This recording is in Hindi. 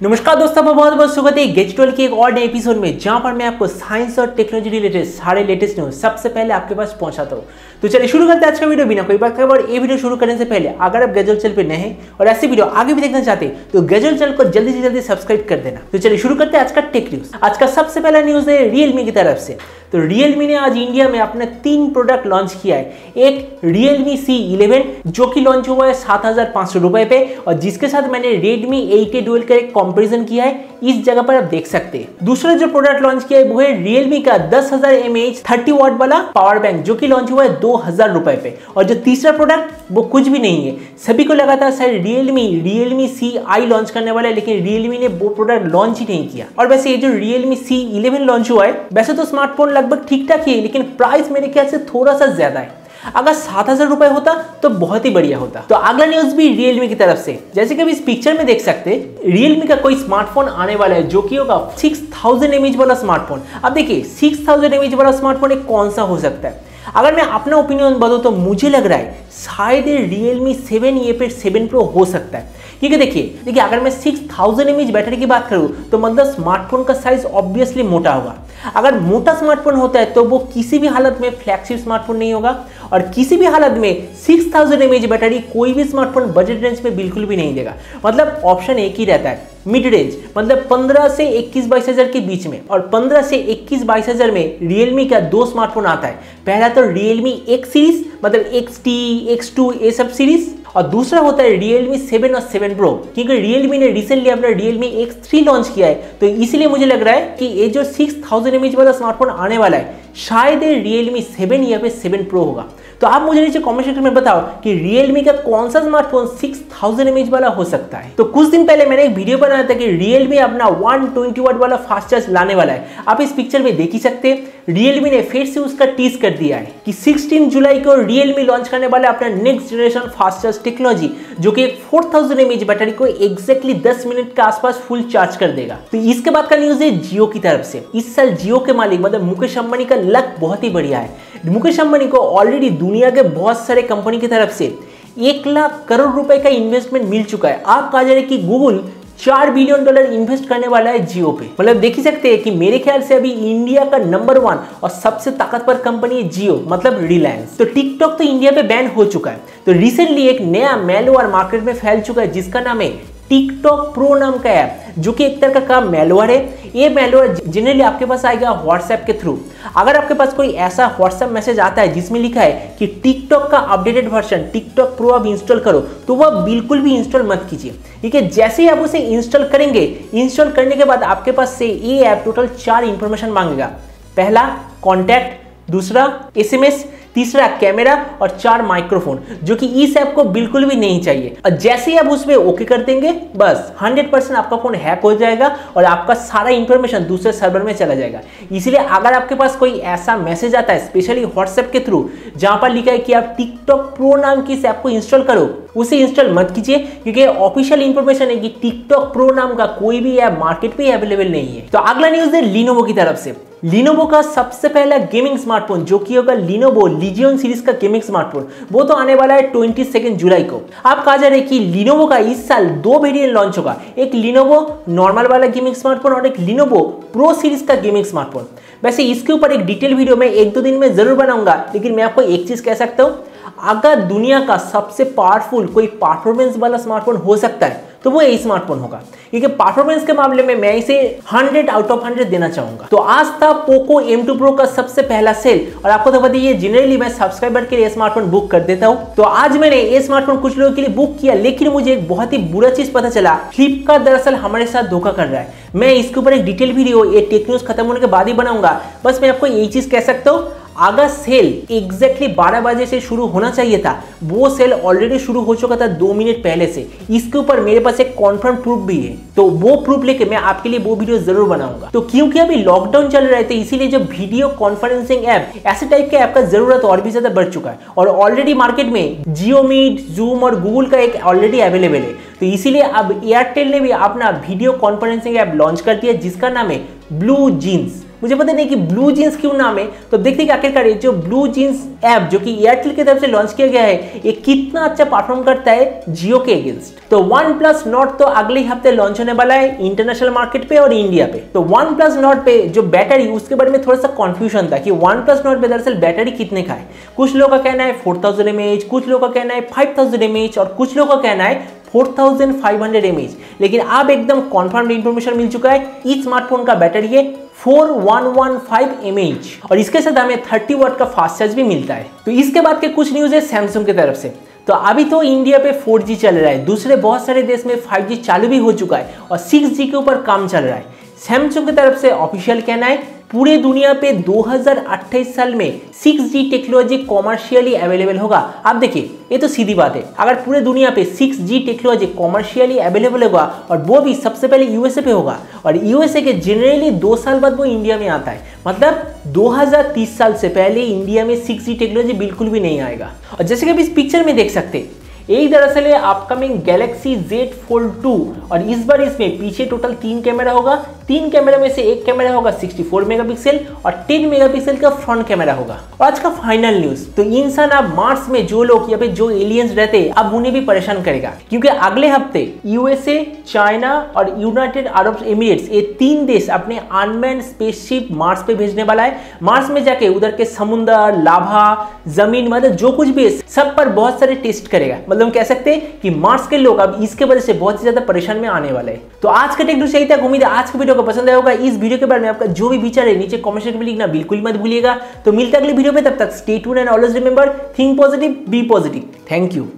नमस्कार दोस्तों बहुत बहुत स्वागत है गेजिटल के एक और नए एपिसोड में, जहाँ पर मैं आपको साइंस और टेक्नोलॉजी रिलेटेड सारे लेटेस्ट न्यूज़ सबसे पहले आपके पास पहुंचाता हूँ। तो चलिए शुरू करते हैं आज का वीडियो बिना कोई बात और ये वीडियो शुरू करने से पहले, अगर आप गज़ल चैनल पे नए हैं और ऐसे वीडियो आगे भी देखना चाहते हैं तो गज़ल चैनल को जल्दी से जल्दी सब्सक्राइब कर देना। तो चलिए शुरू करते हैं आज का टेक न्यूज़ आज का सबसे पहला न्यूज़ है रियलमी की तरफ़ से। तो रियलमी ने आज इंडिया में अपने तीन प्रोडक्ट लॉन्च किया है। एक Realme C11 जो कि लॉन्च हुआ है सात हज़ार पाँच सौ रुपए पे, और जिसके साथ मैंने Redmi 8A Dual का एक कंपैरिजन किया है, इस जगह पर आप देख सकते हैं। दूसरा जो प्रोडक्ट लॉन्च किया है, वो है रियलमी का दस हज़ार एम एच थर्टी वॉट वाला पावर बैंक जो कि लॉन्च हुआ है दो हज़ार रुपए पे। और जो तीसरा प्रोडक्ट वो कुछ भी नहीं है। सभी को लगा था sir Realme Realme C launch करने वाला है, लेकिन Realme ने वो प्रोडक्ट लॉन्च ही नहीं किया। और वैसे ये जो Realme C11 लॉन्च हुआ है, वैसे तो स्मार्टफ़ोन लगभग ठीक ठाक ही है, लेकिन प्राइस मेरे ख्याल से थोड़ा सा ज़्यादा है। अगर सात हज़ार रुपए होता तो बहुत ही बढ़िया होता। तो अगला न्यूज़ भी रियलमी की तरफ़ से। जैसे कि इस पिक्चर में देख सकते रियलमी का कोई स्मार्टफ़ोन आने वाला है, जो कि होगा सिक्स थाउज़ेंड एमएच वाला स्मार्टफ़ोन अब देखिए सिक्स थाउज़ेंड एमएच वाला स्मार्टफ़ोन एक कौन सा हो सकता है? अगर मैं अपना ओपिनियन बताऊँ तो मुझे लग रहा है शायद रियलमी सेवन ये पे सेवन प्रो हो सकता है। है देखिए देखिए, अगर मैं सिक्स थाउज़ेंड एम बैटरी की बात करूँ तो मतलब स्मार्टफ़ोन का साइज़ ऑब्वियसली मोटा होगा। अगर मोटा स्मार्टफ़ोन होता है तो वो किसी भी हालत में फ्लैगशिप स्मार्टफ़ोन नहीं होगा। और किसी भी हालत में 6000 थाउज़ेंड एम बैटरी कोई भी स्मार्टफ़ोन बजट रेंज में बिल्कुल भी नहीं देगा। मतलब ऑप्शन एक ही रहता है मिड रेंज मतलब 15 से 21 बाईस हज़ार के बीच में। और 15 से 21 बाईस हज़ार में रियलमी का दो स्मार्टफ़ोन आता है। पहला तो रियलमी एक सीरीज़ मतलब एक्स टी एक्स टू ये सब सीरीज़ और दूसरा होता है Realme 7 और 7 Pro क्योंकि Realme ने रिसेंटली अपना Realme X3 लॉन्च किया है तो इसलिए मुझे लग रहा है कि ये जो 6000 थाउज़ेंड वाला स्मार्टफ़ोन आने वाला है शायद ये Realme 7 या फिर 7 Pro होगा। तो आप मुझे नीचे कमेंट सेक्शन में बताओ कि Realme का कौन सा स्मार्टफ़ोन 6000 एमएच वाला हो सकता है। तो कुछ दिन पहले मैंने एक वीडियो बनाया था कि Realme अपना 120 वाट वाला फास्ट चार्ज लाने वाला है। आप इस पिक्चर में देख ही सकते हैं, Realme ने फिर से उसका टीज कर दिया है कि 16 जुलाई को Realme लॉन्च करने वाला अपना next generation fast charge technology जो कि 4000 थाउज़ेंड बैटरी को एक्जैक्टली 10 मिनट के आसपास फुल चार्ज कर देगा। तो इसके बाद का न्यूज़ है जियो की तरफ़ से। इस साल जियो के मालिक मतलब मुकेश अंबानी का लक बहुत ही बढ़िया है। मुकेश अंबानी को ऑलरेडी दुनिया के बहुत सारे कंपनी की तरफ़ से एक लाख करोड़ रुपए का इन्वेस्टमेंट मिल चुका है। आप कहा जा रहे कि गूगल चार बिलियन डॉलर इन्वेस्ट करने वाला है जियो पे। मतलब देख ही सकते हैं कि मेरे ख्याल से अभी इंडिया का नंबर वन और सबसे ताकतवर कंपनी है जियो मतलब रिलायंस तो टिकटॉक तो इंडिया पे बैन हो चुका है। तो रिसेंटली एक नया मेलवार मार्केट में फैल चुका है, जिसका नाम है टिकटॉक प्रो नाम का ऐप जो कि एक तरह का मेलवर है। ये मेलवर जनरली आपके पास आएगा व्हाट्सएप के थ्रू अगर आपके पास कोई ऐसा व्हाट्सएप मैसेज आता है जिसमें लिखा है कि टिकटॉक का अपडेटेड वर्जन टिकटॉक प्रो आप इंस्टॉल करो तो वह बिल्कुल भी इंस्टॉल मत कीजिए। ठीक है, जैसे ही आप उसे इंस्टॉल करेंगे इंस्टॉल करने के बाद आपके पास से ये ऐप टोटल चार इंफॉर्मेशन मांगेगा। पहला कॉन्टैक्ट दूसरा एसएमएस तीसरा कैमरा और चार माइक्रोफोन, जो कि इस ऐप को बिल्कुल भी नहीं चाहिए। और जैसे ही आप उसमें ओके कर देंगे, बस 100 परसेंट आपका फ़ोन हैक हो जाएगा और आपका सारा इंफॉर्मेशन दूसरे सर्वर में चला जाएगा। इसलिए अगर आपके पास कोई ऐसा मैसेज आता है स्पेशली व्हाट्सएप के थ्रू जहाँ पर लिखा है कि आप टिकटॉक प्रो नाम की इस ऐप को इंस्टॉल करो, उसे इंस्टॉल मत कीजिए, क्योंकि ऑफिशियल इंफॉर्मेशन है कि टिकटॉक प्रो नाम का कोई भी ऐप मार्केट में अवेलेबल नहीं है। तो अगला न्यूज़ है लिनोवो की तरफ़ से। लिनोवो का सबसे पहला गेमिंग स्मार्टफ़ोन जो कि होगा लिनोवो लिजियन सीरीज़ का गेमिंग स्मार्टफ़ोन वो तो आने वाला है ट्वेंटी सेकेंड जुलाई को। आप कहा जा रहे कि लिनोवो का इस साल दो वेरिएंट लॉन्च होगा, एक लिनोवो नॉर्मल वाला गेमिंग स्मार्टफ़ोन और एक लिनोवो प्रो सीरीज़ का गेमिंग स्मार्टफ़ोन वैसे इसके ऊपर एक डिटेल वीडियो में एक दो दिन में ज़रूर बनाऊँगा, लेकिन मैं आपको एक चीज़ कह सकता हूँ, अगर दुनिया का सबसे पावरफुल कोई परफॉर्मेंस वाला स्मार्टफ़ोन हो सकता है तो वो यही स्मार्टफ़ोन होगा। क्योंकि परफॉर्मेंस के मामले में मैं इसे 100 आउट ऑफ़ 100 देना चाहूँगा। तो आज था पोको M2 Pro का सबसे पहला सेल और आपको तो बताइए जनरली मैं सब्सक्राइबर के लिए स्मार्टफ़ोन बुक कर देता हूँ। तो आज मैंने ये स्मार्टफ़ोन कुछ लोगों के लिए बुक किया, लेकिन मुझे एक बहुत ही बुरा चीज़ पता चला। फ्लिपकार्ट दरअसल हमारे साथ धोखा कर रहा है। मैं इसके ऊपर एक डिटेल वीडियो ये टेक न्यूज़ खत्म होने के बाद ही बनाऊँगा। बस मैं आपको यही चीज़ कह सकता हूँ अगर सेल एग्जैक्टली 12 बजे से शुरू होना चाहिए था वो सेल ऑलरेडी शुरू हो चुका था दो मिनट पहले से इसके ऊपर मेरे पास एक कॉन्फर्म प्रूफ भी है तो वो प्रूफ लेके मैं आपके लिए वो वीडियो ज़रूर बनाऊँगा तो क्योंकि अभी लॉकडाउन चल रहे थे इसीलिए जो वीडियो कॉन्फ्रेंसिंग ऐप ऐसे टाइप के ऐप का ज़रूरत और भी ज़्यादा बढ़ चुका है। और ऑलरेडी मार्केट में जियो मीट जूम और गूगल का एक ऑलरेडी अवेलेबल है। तो इसीलिए अब एयरटेल ने भी अपना वीडियो कॉन्फ्रेंसिंग ऐप लॉन्च कर दिया, जिसका नाम है ब्लू जीन्स मुझे पता नहीं कि ब्लू जीन्स क्यों नाम है। तो देखते कि आखिरकार ये जो ब्लू जीन्स ऐप जो कि एयरटेल की तरफ़ से लॉन्च किया गया है, ये कितना अच्छा परफॉर्म करता है जियो के अगेंस्ट तो वन प्लस नॉट तो अगले हफ़्ते लॉन्च होने वाला है इंटरनेशनल मार्केट पे और इंडिया पे। तो वन प्लस नॉट पे जो बैटरी उसके बारे में थोड़ा सा कंफ्यूजन था कि वन प्लस नॉट पे दरअसल बैटरी कितने का है। कुछ लोगों का कहना है फोर थाउज़ेंड एमएच कुछ लोगों का कहना है फाइव थाउज़ेंड एमएच और कुछ लोगों का कहना है 4500 एमएच लेकिन अब एकदम कॉन्फर्म इन्फॉर्मेशन मिल चुका है, इस स्मार्टफ़ोन का बैटरी है 4115 mAh और इसके साथ हमें 30 वर्ट का फास्ट चार्ज भी मिलता है। तो इसके बाद के कुछ न्यूज़ है सैमसंग की तरफ़ से। तो अभी तो इंडिया पे 4G चल रहा है। दूसरे बहुत सारे देश में 5G चालू भी हो चुका है और 6G के ऊपर काम चल रहा है। सैमसंग की तरफ़ से ऑफिशियल कहना है पूरे दुनिया पे 2028 साल में 6G टेक्नोलॉजी कॉमर्शियली अवेलेबल होगा। आप देखिए, ये तो सीधी बात है। अगर पूरे दुनिया पे 6G टेक्नोलॉजी कॉमर्शियली अवेलेबल होगा और वो भी सबसे पहले यूएसए पे होगा और यूएसए के जनरली दो साल बाद वो इंडिया में आता है मतलब 2030 साल से पहले इंडिया में 6G टेक्नोलॉजी बिल्कुल भी नहीं आएगा। और जैसे कि आप इस पिक्चर में देख सकते यही दरअसल है अपकमिंग गैलेक्सी Z Fold 2 और इस बार इसमें पीछे टोटल तीन कैमरा होगा तीन कैमरे में से एक कैमरा होगा 64 मेगापिक्सल और 10 मेगापिक्सल का फ्रंट कैमरा होगा। और आज का फाइनल न्यूज़। तो इंसान अब मार्स में जो लोग या फिर जो एलियंस रहते हैं, अब उन्हें भी परेशान करेगा। क्योंकि अगले हफ़्ते यूएसए, चाइना और यूनाइटेड अरब एमिरेट्स, ये तीन देश अपने अनमैन स्पेसशिप मार्स पे भेजने वाला है। मार्स में जाके उधर के समुद्र, लाभा, ज़मीन मतलब जो कुछ भी है, सब पर बहुत सारे टेस्ट करेगा। मतलब हम कह सकते हैं कि मार्स के लोग अब इसके वजह से बहुत ही ज़्यादा परेशान में आने वाले हैं। तो आज का टेक्नोलॉजी यही था। उम्मीद है आज का वीडियो को पसंद आया होगा, इस वीडियो के बारे में आपका जो भी विचार है, नीचे कमेंट में लिखना, बिल्कुल मत भूलिएगा। तो मिलता अगले वीडियो में तब तक stay tuned and always remember think positive be positive thank you